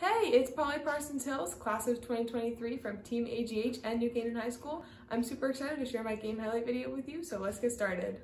Hey, it's Polly Parsons Hills, class of 2023 from Team AGH and New Canaan High School. I'm super excited to share my game highlight video with you, so let's get started.